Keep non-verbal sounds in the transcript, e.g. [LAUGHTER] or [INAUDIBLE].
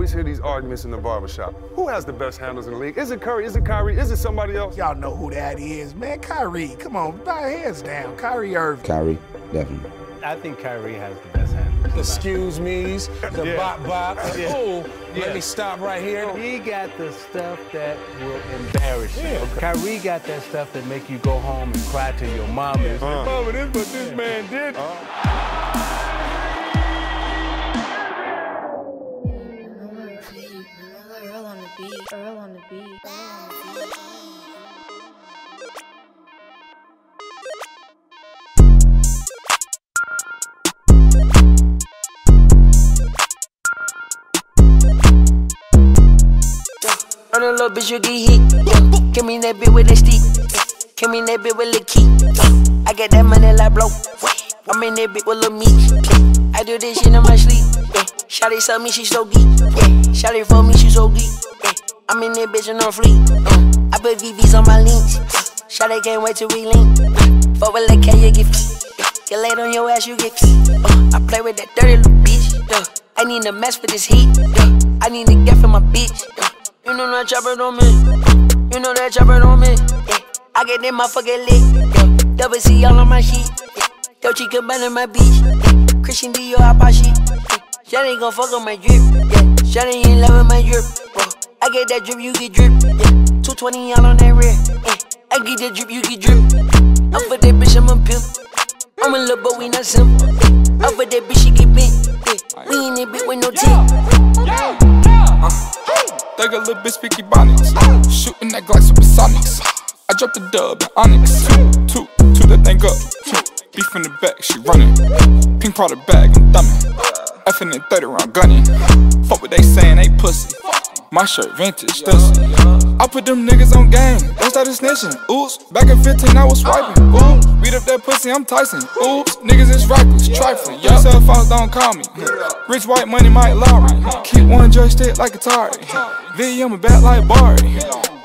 always hear these arguments in the barbershop. Who has the best handles in the league? Is it Curry? Is it Kyrie? Is it somebody else? Y'all know who that is, man. Kyrie, come on, bow hands down. Kyrie Irving. Kyrie, definitely. I think Kyrie has the best handles. Excuse me's, the Yeah. bop bop. [LAUGHS] Yeah. Oh, Yeah. let me stop right here. He got the stuff that will embarrass you. Yeah. Kyrie got that stuff that make you go home and cry to your mama. and say, Uh. Mama, this what this man did. Earl beat. Earl on the beat. Earl on the beat. On a little bitch, you get hit. Give me that bitch with the stick. Give me that bitch with the key. I get that money like blow. I'm in that bitch with little meat. Yeah. I do this shit in my sleep. Yeah. Shawty tell me she so geek. Yeah. Shawty for me, she so geek. Yeah. I'm in that bitch and fleek. Yeah. I put VVs on my links. Shawty can't wait till we link. Fuck with that K, you get yeah. Get laid on your ass, you get uh, I play with that dirty little bitch. I need a mess for this heat. I need to get for my bitch. You know that chopper on me. You know that chopper on me. Yeah. I get that motherfucker lit. Yeah. Double C all on my sheet. Yeah. Dolce Gabbana on my beach. Yeah. Christian Dior I buy shit. Yeah. Shawty gon' fuck on my drip. Yeah. Shawty in love with my drip. Whoa. I get that drip, you get drip. Yeah. 220 all on that rear. Yeah. I get that drip, you get drip. I'm for that bitch, I'm a pimp. I'm a little but we not simple. I'm for that bitch, she get bent. Yeah. We in that bitch with no tip. Thug a little bitch, speaky bonics. Shooting that glass supersonics. I dropped the dub in Onyx. Two, two, two that thing up. Two, beef in the back, she running. Pink product bag, I'm thumbing. F in the 30 round gunning. Fuck what they saying, they pussy. My shirt vintage, dusty. I put them niggas on game, they started snitching. Oops, back in 15, I was swiping. Ooh, beat up that pussy, I'm Tyson. Oops, niggas is reckless, trifling. Your cell phones don't call me. Rich white money, Mike Lowry. Keep one joystick like Atari. V, I'm a bat like Barry.